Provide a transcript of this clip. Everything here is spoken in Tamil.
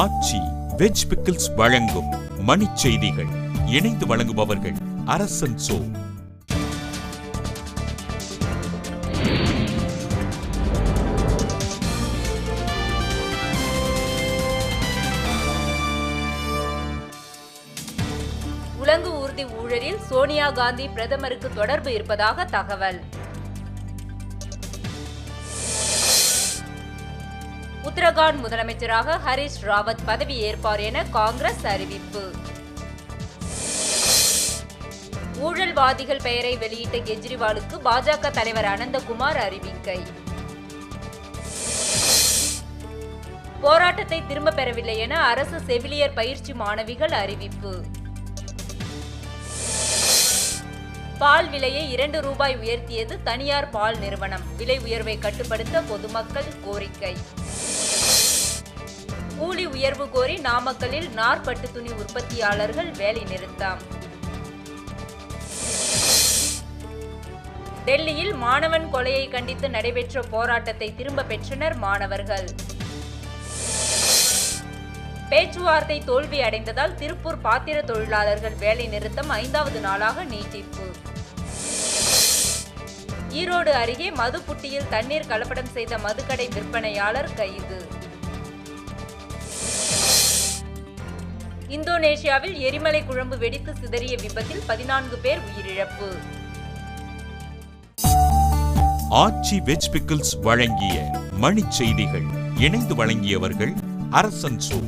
ஆச்சி வெஜ் பிக்கிள்ஸ் வழங்கும் மணி செய்திகள் இணைந்து வழங்குபவர்கள் அரசன் சோ. உலங்கு ஊர்தி ஊழலில் சோனியா காந்தி பிரதமருக்கு தொடர்பு இருப்பதாக தகவல். உத்தரகாண்ட் முதலமைச்சராக ஹரிஷ் ராவத் பதவி ஏற்பார் என காங்கிரஸ் அறிவிப்பு. ஊழல்வாதிகள் பெயரை வெளியிட்ட கெஜ்ரிவாலுக்கு பாஜக தலைவர் அனந்தகுமார் அறிவிக்கை. போராட்டத்தை திரும்ப பெறவில்லை என அரசு செவிலியர் பயிற்சி மாணவிகள் அறிவிப்பு. பால் விலையை இரண்டு ரூபாய் உயர்த்தியது தனியார் பால் நிறுவனம். விலை உயர்வை கட்டுப்படுத்த பொதுமக்கள் கோரிக்கை. உயர்வு கோரி நாமக்கல்லில் நார்பட்டு துணி உற்பத்தியாளர்கள் வேலை நிறுத்தம். டெல்லியில் மாணவன் கொலையை கண்டித்து நடைபெற்ற போராட்டத்தை திரும்ப பெற்றனர் மாணவர்கள். பேச்சுவார்த்தை தோல்வி அடைந்ததால் திருப்பூர் பாத்திர தொழிலாளர்கள் வேலை நிறுத்தம் ஐந்தாவது நாளாக நீட்டிப்பு. ஈரோடு அருகே மதுப்புட்டியில் தண்ணீர் கலப்படம் செய்த மதுக்கடை விற்பனையாளர் கைது. இந்தோனேஷியாவில் எரிமலை குழம்பு வெடித்து சிதறிய விபத்தில் பதினான்கு பேர் உயிரிழப்பு. ஆச்சி வெஜ் பிக்கிள்ஸ் வழங்கிய மணி செய்திகள் இணைந்து வழங்கியவர்கள் அரசன் சோ